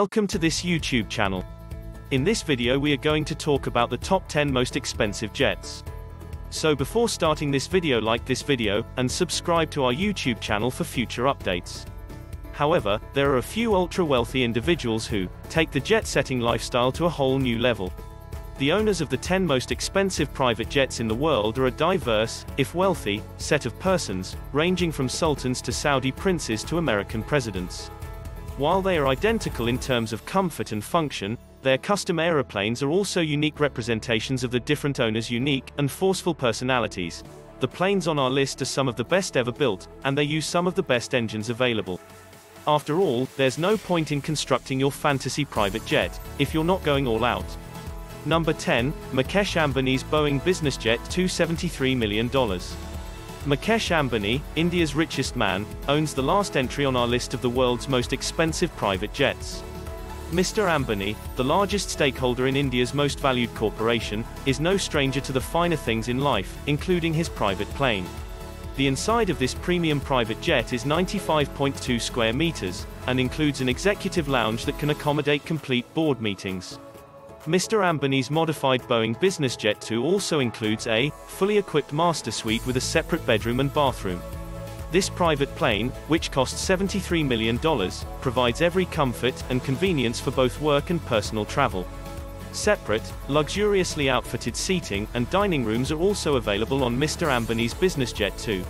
Welcome to this YouTube channel. In this video we are going to talk about the top 10 most expensive jets. So before starting this video like this video, and subscribe to our YouTube channel for future updates. However, there are a few ultra-wealthy individuals who, take the jet-setting lifestyle to a whole new level. The owners of the 10 most expensive private jets in the world are a diverse, if wealthy, set of persons, ranging from sultans to Saudi princes to American presidents. While they are identical in terms of comfort and function, their custom aeroplanes are also unique representations of the different owners' unique and forceful personalities. The planes on our list are some of the best ever built, and they use some of the best engines available. After all, there's no point in constructing your fantasy private jet, if you're not going all out. Number 10, Mukesh Ambani's Boeing Business Jet $273 million. Mukesh Ambani, India's richest man, owns the last entry on our list of the world's most expensive private jets. Mr. Ambani, the largest stakeholder in India's most valued corporation, is no stranger to the finer things in life, including his private plane. The inside of this premium private jet is 95.2 square meters, and includes an executive lounge that can accommodate complete board meetings. Mr. Ambani's modified Boeing Business Jet 2 also includes a fully equipped master suite with a separate bedroom and bathroom. This private plane, which costs $73 million, provides every comfort and convenience for both work and personal travel. Separate, luxuriously outfitted seating and dining rooms are also available on Mr. Ambani's Business Jet 2.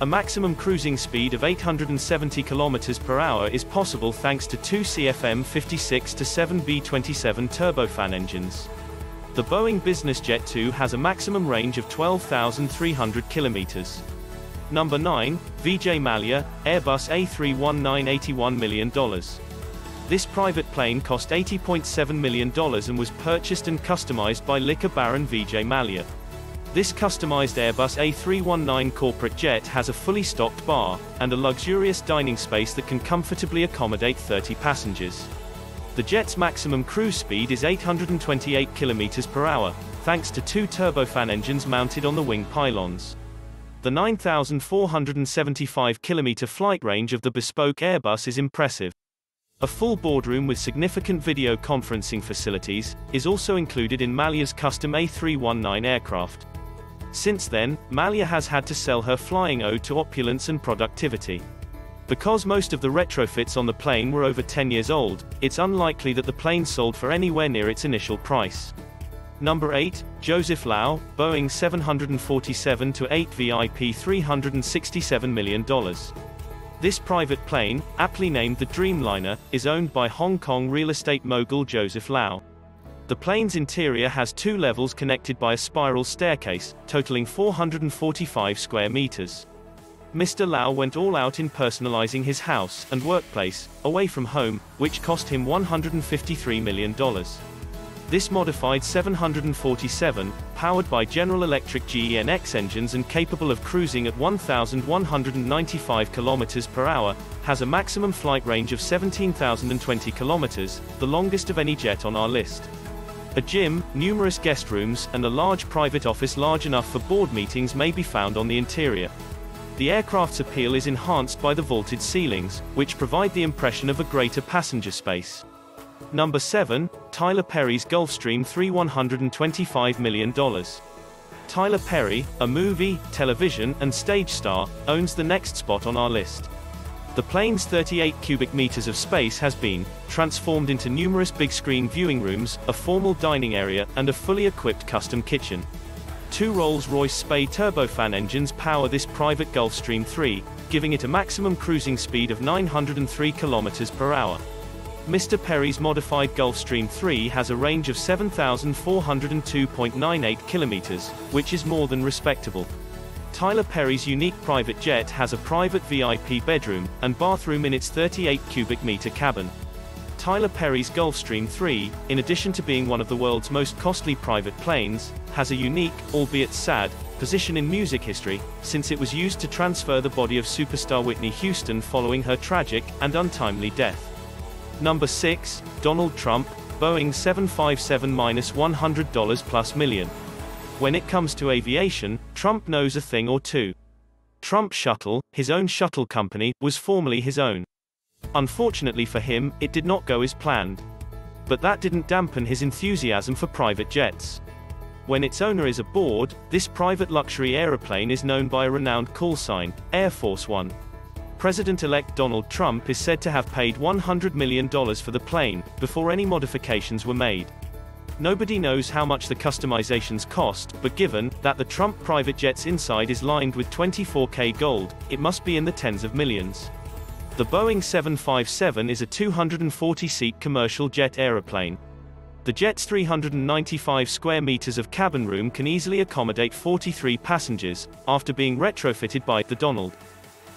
A maximum cruising speed of 870 km per hour is possible thanks to two CFM56 to 7B27 turbofan engines. The Boeing Business Jet 2 has a maximum range of 12,300 km. Number 9, Vijay Mallya, Airbus A319 $81 million. This private plane cost $80.7 million and was purchased and customized by liquor baron Vijay Mallya. This customized Airbus A319 corporate jet has a fully stocked bar, and a luxurious dining space that can comfortably accommodate 30 passengers. The jet's maximum cruise speed is 828 km per hour, thanks to two turbofan engines mounted on the wing pylons. The 9,475 km flight range of the bespoke Airbus is impressive. A full boardroom with significant video conferencing facilities is also included in Mallya's custom A319 aircraft. Since then, Mallya has had to sell her flying ode to opulence and productivity. Because most of the retrofits on the plane were over 10 years old, it's unlikely that the plane sold for anywhere near its initial price. Number 8, Joseph Lau, Boeing 747-8 VIP $367 million. This private plane, aptly named the Dreamliner, is owned by Hong Kong real estate mogul Joseph Lau. The plane's interior has two levels connected by a spiral staircase, totaling 445 square meters. Mr. Lau went all out in personalizing his house and workplace, away from home, which cost him $153 million. This modified 747, powered by General Electric GEnx engines and capable of cruising at 1,195 km per hour, has a maximum flight range of 17,020 km, the longest of any jet on our list. A gym, numerous guest rooms, and a large private office large enough for board meetings may be found on the interior. The aircraft's appeal is enhanced by the vaulted ceilings, which provide the impression of a greater passenger space. Number 7, Tyler Perry's Gulfstream III $125 million. Tyler Perry, a movie, television, and stage star, owns the next spot on our list. The plane's 38 cubic meters of space has been transformed into numerous big screen viewing rooms, a formal dining area, and a fully equipped custom kitchen. Two Rolls-Royce Spey turbofan engines power this private Gulfstream 3, giving it a maximum cruising speed of 903 km per hour. Mr. Perry's modified Gulfstream 3 has a range of 7,402.98 kilometers, which is more than respectable. Tyler Perry's unique private jet has a private VIP bedroom and bathroom in its 38 cubic meter cabin. Tyler Perry's Gulfstream 3, in addition to being one of the world's most costly private planes, has a unique, albeit sad, position in music history, since it was used to transfer the body of superstar Whitney Houston following her tragic and untimely death. Number 6, Donald Trump, Boeing 757-100 plus million. When it comes to aviation, Trump knows a thing or two. Trump Shuttle, his own shuttle company, was formerly his own. Unfortunately for him, it did not go as planned. But that didn't dampen his enthusiasm for private jets. When its owner is aboard, this private luxury aeroplane is known by a renowned call sign, Air Force One. President-elect Donald Trump is said to have paid $100 million for the plane, before any modifications were made. Nobody knows how much the customizations cost, but given that the Trump private jet's inside is lined with 24K gold, it must be in the tens of millions. The Boeing 757 is a 240-seat commercial jet aeroplane. The jet's 395 square meters of cabin room can easily accommodate 43 passengers, after being retrofitted by the Donald.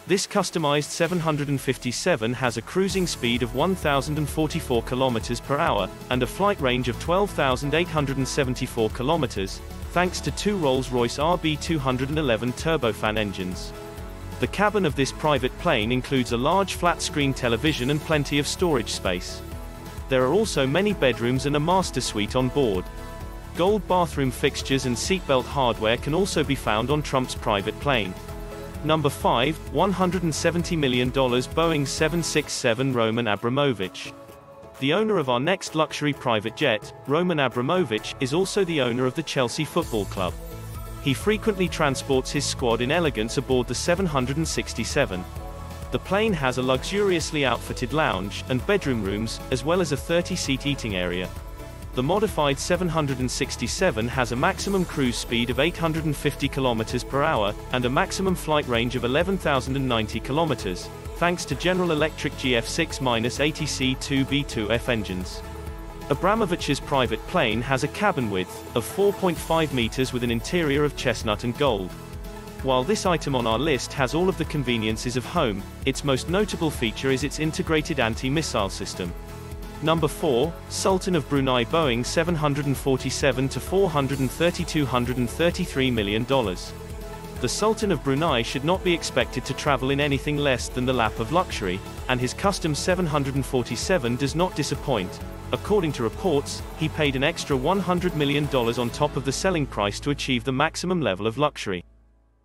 This customized 757 has a cruising speed of 1,044 km per hour, and a flight range of 12,874 km, thanks to two Rolls-Royce RB211 turbofan engines. The cabin of this private plane includes a large flat-screen television and plenty of storage space. There are also many bedrooms and a master suite on board. Gold bathroom fixtures and seatbelt hardware can also be found on Trump's private plane. Number 5, $170 million Boeing 767 Roman Abramovich. The owner of our next luxury private jet, Roman Abramovich, is also the owner of the Chelsea Football Club. He frequently transports his squad in elegance aboard the 767. The plane has a luxuriously outfitted lounge and bedroom rooms, as well as a 30-seat eating area. The modified 767 has a maximum cruise speed of 850 km per hour, and a maximum flight range of 11,090 km, thanks to General Electric CF6-80C2B2F engines. Abramovich's private plane has a cabin width of 4.5 meters with an interior of chestnut and gold. While this item on our list has all of the conveniences of home, its most notable feature is its integrated anti-missile system. Number 4, Sultan of Brunei Boeing 747 to 430 233 million dollars. The Sultan of Brunei should not be expected to travel in anything less than the lap of luxury, and his custom 747 does not disappoint. According to reports, he paid an extra $100 million on top of the selling price to achieve the maximum level of luxury.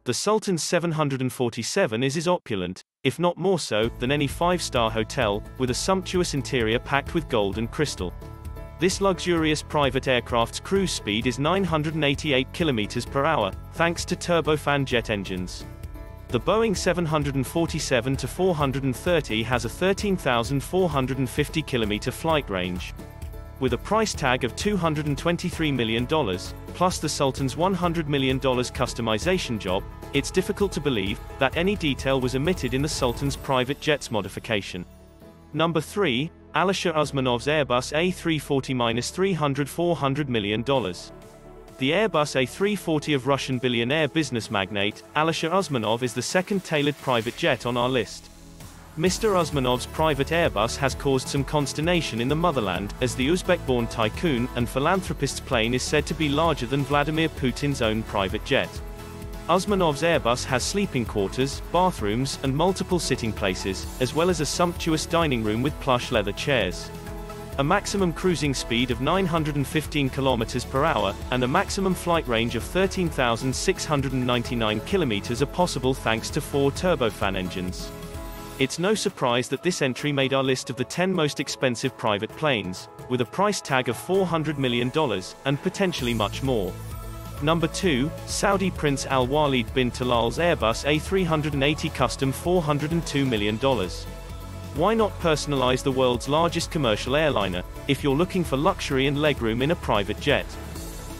The Sultan's 747 is as opulent, if not more so, than any five-star hotel, with a sumptuous interior packed with gold and crystal. This luxurious private aircraft's cruise speed is 988 km per hour, thanks to turbofan jet engines. The Boeing 747-430 has a 13,450 km flight range with a price tag of $223 million, plus the Sultan's $100 million customization job, it's difficult to believe that any detail was omitted in the Sultan's private jets modification. Number 3, Alisher Usmanov's Airbus A340-300 $400 million. The Airbus A340 of Russian billionaire business magnate, Alisher Usmanov is the second tailored private jet on our list. Mr. Usmanov's private Airbus has caused some consternation in the motherland, as the Uzbek-born tycoon and philanthropist's plane is said to be larger than Vladimir Putin's own private jet. Usmanov's Airbus has sleeping quarters, bathrooms, and multiple sitting places, as well as a sumptuous dining room with plush leather chairs. A maximum cruising speed of 915 km per hour, and a maximum flight range of 13,699 km are possible thanks to four turbofan engines. It's no surprise that this entry made our list of the 10 most expensive private planes, with a price tag of $400 million, and potentially much more. Number 2, Saudi Prince Al Walid bin Talal's Airbus A380 Custom $402 million. Why not personalize the world's largest commercial airliner, if you're looking for luxury and legroom in a private jet?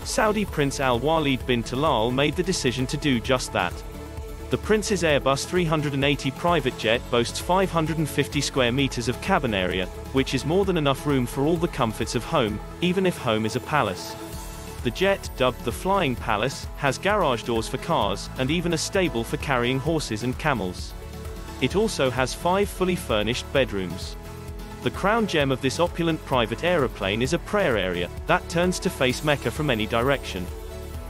Saudi Prince Al Walid bin Talal made the decision to do just that. The Prince's Airbus 380 private jet boasts 550 square meters of cabin area, which is more than enough room for all the comforts of home, even if home is a palace. The jet, dubbed the Flying Palace, has garage doors for cars, and even a stable for carrying horses and camels. It also has five fully furnished bedrooms. The crown gem of this opulent private aeroplane is a prayer area, that turns to face Mecca from any direction.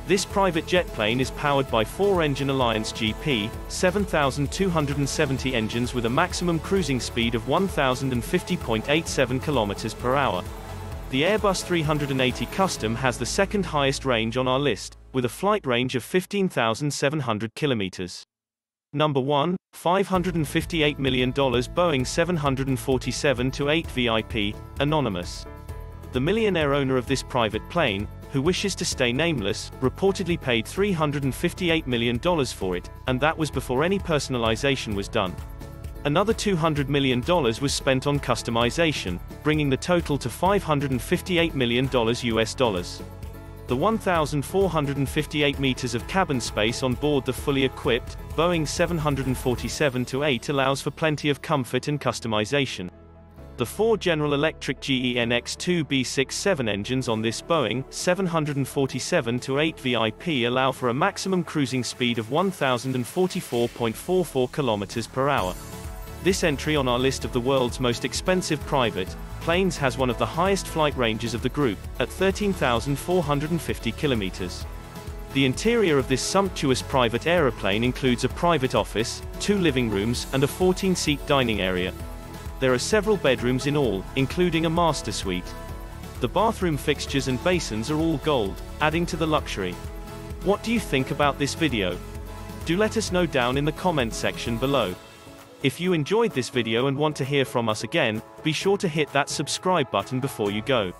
This private jet plane is powered by four-engine Alliance GP, 7,270 engines with a maximum cruising speed of 1,050.87 km per hour. The Airbus 380 Custom has the second highest range on our list, with a flight range of 15,700 kilometers. Number 1, $558 million Boeing 747-8 VIP, Anonymous. The millionaire owner of this private plane, who wishes to stay nameless, reportedly paid $358 million for it, and that was before any personalization was done. Another $200 million was spent on customization, bringing the total to $558 million US dollars. The 1,458 meters of cabin space on board the fully equipped Boeing 747-8 allows for plenty of comfort and customization. The four General Electric GEnx-2 B67 engines on this Boeing 747-8 VIP allow for a maximum cruising speed of 1,044.44 km per hour. This entry on our list of the world's most expensive private planes has one of the highest flight ranges of the group, at 13,450 kilometers. The interior of this sumptuous private aeroplane includes a private office, two living rooms, and a 14-seat dining area. There are several bedrooms in all, including a master suite. The bathroom fixtures and basins are all gold, adding to the luxury. What do you think about this video? Do let us know down in the comment section below. If you enjoyed this video and want to hear from us again, be sure to hit that subscribe button before you go.